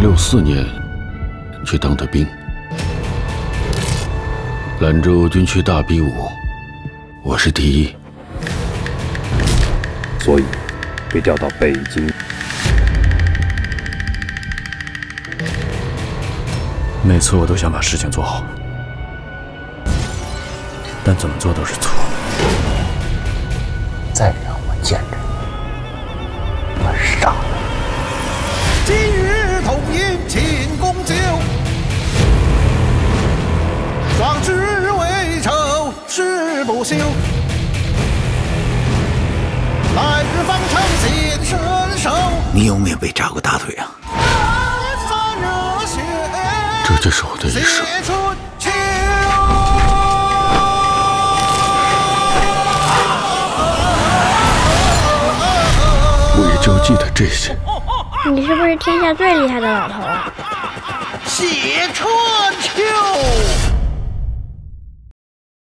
六四年去当的兵，兰州军区大比武，我是第一，所以被调到北京。每次我都想把事情做好，但怎么做都是错。再让我见着来日方长显身手。你有没有被扎过大腿啊？这就是我的一生。我也就记得这些。你是不是天下最厉害的老头？写春秋。